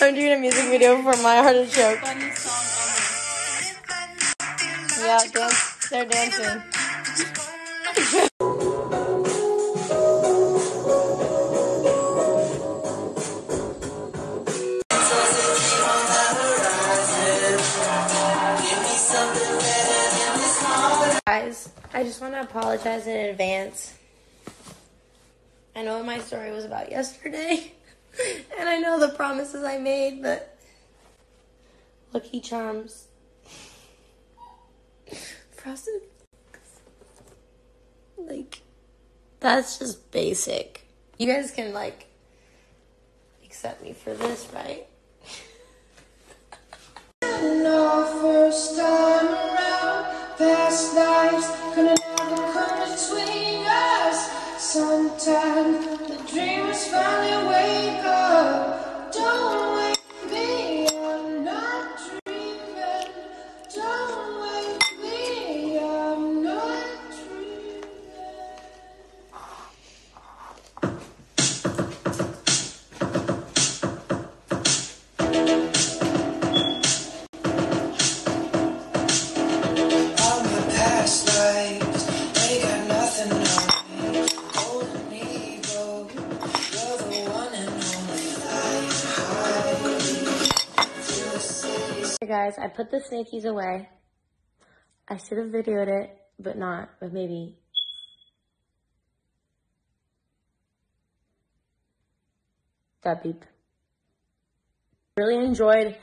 I'm doing a music video for My Artichoke. Yeah, dance. They're dancing. Guys, I just want to apologize in advance. I know what my story was about yesterday, and I know the promises I made, but Lucky Charms, frosted, like that's just basic. You guys can like accept me for this, right? No first time around, past lives come between. Sometimes the dreamers finally wake up. Hey guys, I put the snakies away. I should have videoed it, but not, but maybe. That beep. Really enjoyed